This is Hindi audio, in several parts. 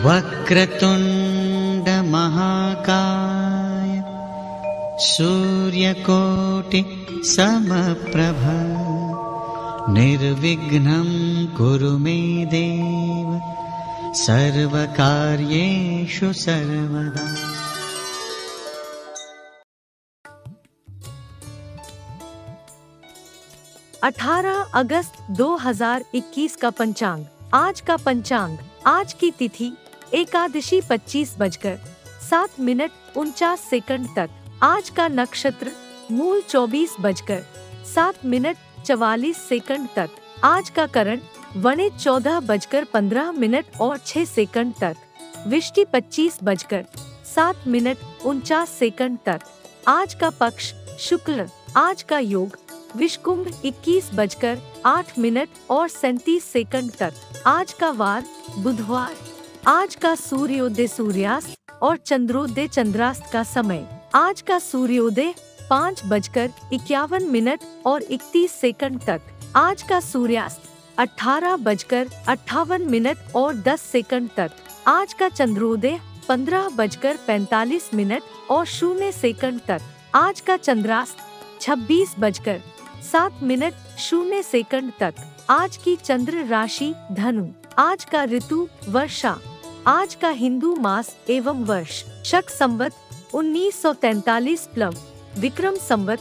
वक्रतुण्डमहाकाय सूर्यकोटि समप्रभ। निर्विघ्नं कुरु मे देव, सर्वकार्येषु सर्वदा। अठारह अगस्त 2021 का पंचांग। आज का पंचांग, आज की तिथि एकादशी पच्चीस बजकर सात मिनट उनचास सेकंड तक। आज का नक्षत्र मूल चौबीस बजकर सात मिनट चवालीस सेकंड तक। आज का करण वणे चौदह बजकर पंद्रह मिनट और छह सेकंड तक। विष्टि पच्चीस बजकर सात मिनट उनचास सेकंड तक। आज का पक्ष शुक्ल, आज का योग विषकुंभ इक्कीस बजकर आठ मिनट और सैतीस सेकंड तक। आज का वार बुधवार। आज का सूर्योदय सूर्यास्त और चंद्रोदय चंद्रास्त का समय। आज का सूर्योदय पाँच बजकर इक्यावन मिनट और इकतीस सेकंड तक। आज का सूर्यास्त अठारह बजकर अट्ठावन मिनट और दस सेकंड तक। आज का चंद्रोदय पंद्रह बजकर पैंतालीस मिनट और शून्य सेकंड तक। आज का चंद्रास्त छब्बीस बजकर सात मिनट शून्य सेकंड तक। आज की चंद्र राशि धनु। आज का ऋतु वर्षा। आज का हिंदू मास एवं वर्ष, शक संवत 1943 प्लव विक्रम संवत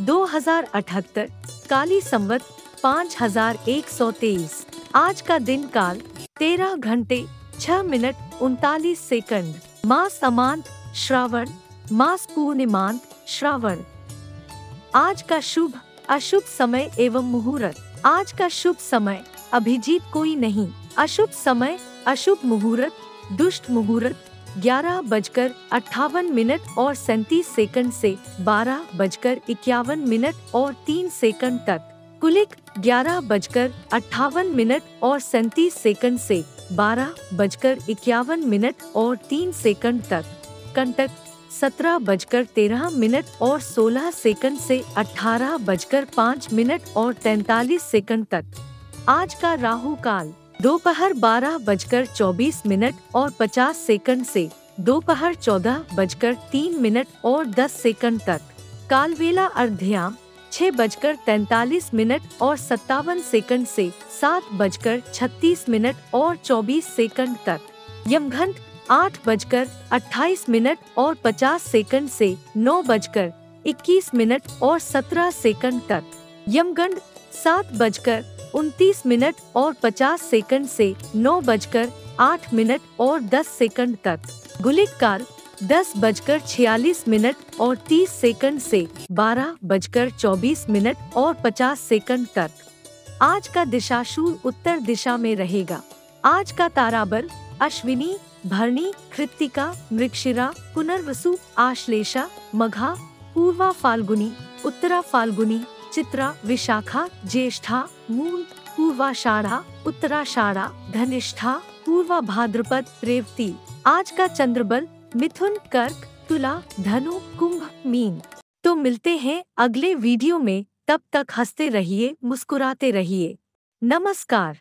2078 काली संवत 5123 आज का दिन काल 13 घंटे 6 मिनट, उनतालीस सेकंड। मास अमांत, श्रावण। मास पूर्णिमांत, श्रावण। आज का शुभ, अशुभ समय एवं मुहूर्त। आज का शुभ समय, अभिजीत कोई नहीं। अशुभ समय अशुभ मुहूर्त, दुष्ट मुहूर्त, ग्यारह बजकर अट्ठावन मिनट और सैतीस सेकंड से बारह बजकर इक्यावन मिनट और तीन सेकंड तक। कुलिक, ग्यारह बजकर अट्ठावन मिनट और सैतीस सेकंड से बारह बजकर इक्यावन मिनट और तीन सेकंड तक। कंटक, सत्रह बजकर तेरह मिनट और सोलह सेकंड से अठारह बजकर पाँच मिनट और तैतालीस सेकंड तक। आज का राहु काल। दोपहर बारह बजकर चौबीस मिनट और पचास सेकंड से दोपहर चौदह बजकर तीन मिनट और दस सेकंड तक। कालवेला अर्ध्याम, छह बजकर तैतालीस मिनट और सत्तावन सेकंड से सात बजकर छत्तीस मिनट और चौबीस सेकंड तक। यमघंट, आठ बजकर अट्ठाईस मिनट और पचास सेकंड से नौ बजकर इक्कीस मिनट और सत्रह सेकंड तक। यमगंड सात बजकर उनतीस मिनट और पचास सेकंड से नौ बजकर आठ मिनट और दस सेकंड तक। गुलिक काल दस बजकर छियालीस मिनट और तीस सेकंड से बारह बजकर चौबीस मिनट और पचास सेकंड तक। आज का दिशाशूल उत्तर दिशा में रहेगा। आज का ताराबल अश्विनी, भरणी, कृतिका मृक्षिरा पुनर्वसु, आश्लेषा, मघा, पूर्वा फाल्गुनी, उत्तरा फाल्गुनी चित्रा, विशाखा, ज्येष्ठा, मूल, पूर्वाषाढ़ा, उत्तराषाढ़ा, धनिष्ठा, पूर्वा भाद्रपद, रेवती। आज का चंद्रबल, मिथुन, कर्क, तुला, धनु, कुंभ, मीन। तो मिलते हैं अगले वीडियो में। तब तक हँसते रहिए, मुस्कुराते रहिए। नमस्कार।